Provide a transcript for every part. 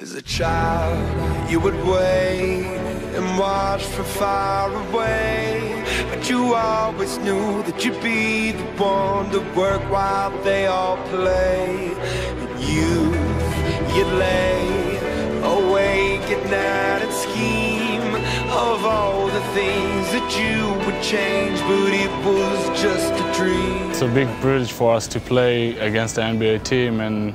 As a child, you would wait and watch from far away. But you always knew that you'd be the one to work while they all play. And you, you'd lay awake at night and scheme of all the things that you would change, but it was just a dream. It's a big privilege for us to play against the NBA team and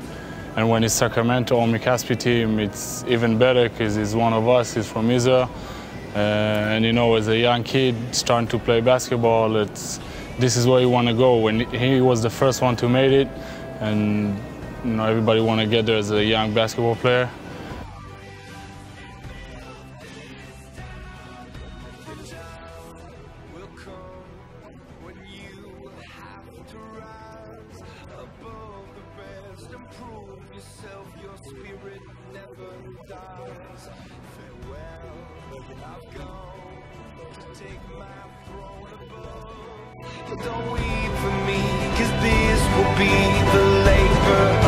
and when it's Sacramento Omri Casspi team, it's even better because he's one of us, he's from Israel. Uh, and you know, as a young kid starting to play basketball, it's, this is where you want to go. When he was the first one to make it, and you know, everybody want to get there as a young basketball player. when you have to the rest and prove yourself. Your spirit never dies. Farewell, I've gone to take my throne above. Don't weep for me, cause this will be the labor